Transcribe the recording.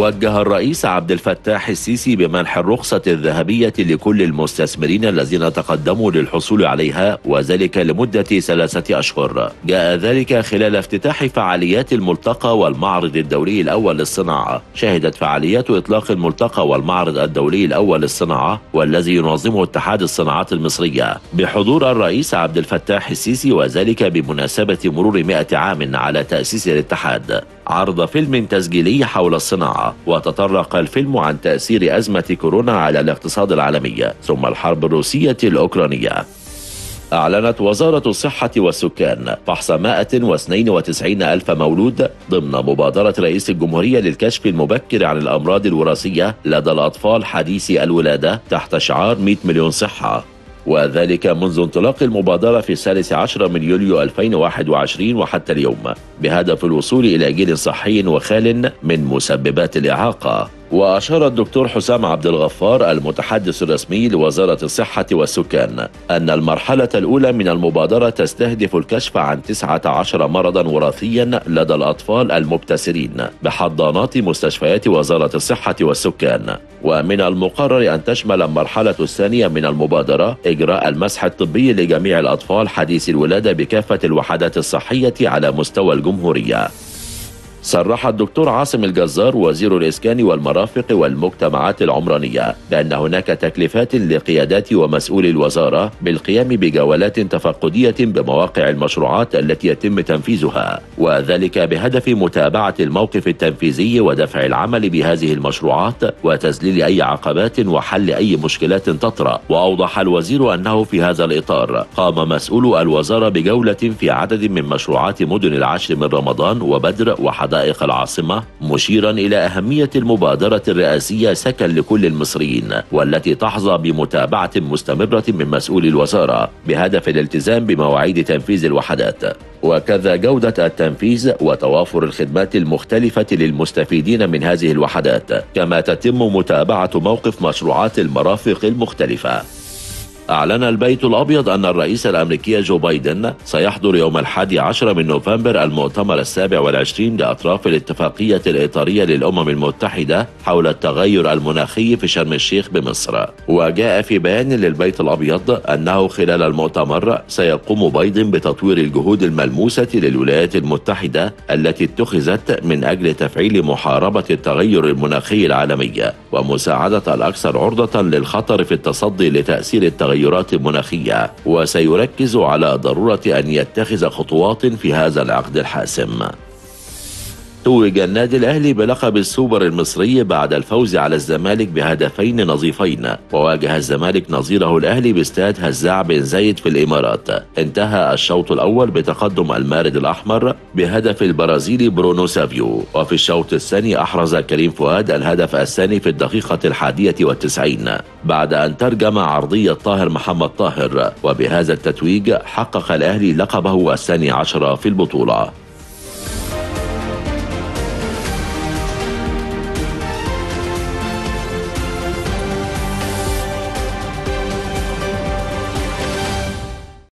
وجه الرئيس عبد الفتاح السيسي بمنح الرخصة الذهبية لكل المستثمرين الذين تقدموا للحصول عليها وذلك لمدة ثلاثة أشهر. جاء ذلك خلال افتتاح فعاليات الملتقى والمعرض الدولي الأول للصناعة. شهدت فعاليات إطلاق الملتقى والمعرض الدولي الأول للصناعة والذي ينظمه اتحاد الصناعات المصرية. بحضور الرئيس عبد الفتاح السيسي وذلك بمناسبة مرور 100 عام على تأسيس الاتحاد. عرض فيلم تسجيلي حول الصناعة وتطرق الفيلم عن تأثير أزمة كورونا على الاقتصاد العالمي ثم الحرب الروسية الأوكرانية. أعلنت وزارة الصحة والسكان فحص 192 ألف مولود ضمن مبادرة رئيس الجمهورية للكشف المبكر عن الأمراض الوراثية لدى الأطفال حديثي الولادة تحت شعار 100 مليون صحة. وذلك منذ انطلاق المبادرة في الثالث عشر من يوليو 2021 وحتى اليوم بهدف الوصول إلى جيل صحي وخال من مسببات الإعاقة. وأشار الدكتور حسام عبد الغفار المتحدث الرسمي لوزارة الصحة والسكان أن المرحلة الأولى من المبادرة تستهدف الكشف عن 19 مرضا وراثيا لدى الأطفال المبتسرين بحضانات مستشفيات وزارة الصحة والسكان. ومن المقرر أن تشمل المرحلة الثانية من المبادرة إجراء المسح الطبي لجميع الأطفال حديث الولادة بكافة الوحدات الصحية على مستوى الجمهورية. صرح الدكتور عاصم الجزار وزير الإسكان والمرافق والمجتمعات العمرانية بأن هناك تكليفات لقيادات ومسؤولي الوزارة بالقيام بجولات تفقدية بمواقع المشروعات التي يتم تنفيذها وذلك بهدف متابعة الموقف التنفيذي ودفع العمل بهذه المشروعات وتذليل أي عقبات وحل أي مشكلات تطرأ. وأوضح الوزير أنه في هذا الإطار قام مسؤول الوزارة بجولة في عدد من مشروعات مدن العشر من رمضان وبدر وحد حدائق العاصمة مشيرا إلى أهمية المبادرة الرئاسية سكن لكل المصريين والتي تحظى بمتابعة مستمرة من مسؤولي الوزارة بهدف الالتزام بمواعيد تنفيذ الوحدات. وكذا جودة التنفيذ وتوافر الخدمات المختلفة للمستفيدين من هذه الوحدات كما تتم متابعة موقف مشروعات المرافق المختلفة. أعلن البيت الأبيض أن الرئيس الأمريكي جو بايدن سيحضر يوم الحادي عشر من نوفمبر المؤتمر السابع والعشرين لأطراف الاتفاقية الإطارية للأمم المتحدة حول التغير المناخي في شرم الشيخ بمصر. وجاء في بيان للبيت الأبيض أنه خلال المؤتمر سيقوم بايدن بتطوير الجهود الملموسة للولايات المتحدة التي اتخذت من أجل تفعيل محاربة التغير المناخي العالمي ومساعدة الأكثر عرضة للخطر في التصدي لتأثير التغير التغيرات المناخية وسيركز على ضرورة أن يتخذ خطوات في هذا العقد الحاسم. توج النادي الأهلي بلقب السوبر المصري بعد الفوز على الزمالك بهدفين نظيفين. وواجه الزمالك نظيره الأهلي باستاد هزاع بن زايد في الإمارات. انتهى الشوط الأول بتقدم المارد الأحمر بهدف البرازيلي برونو سافيو. وفي الشوط الثاني أحرز كريم فؤاد الهدف الثاني في الدقيقة الحادية والتسعين. بعد أن ترجم عرضية طاهر محمد طاهر. وبهذا التتويج حقق الأهلي لقبه الثاني عشر في البطولة.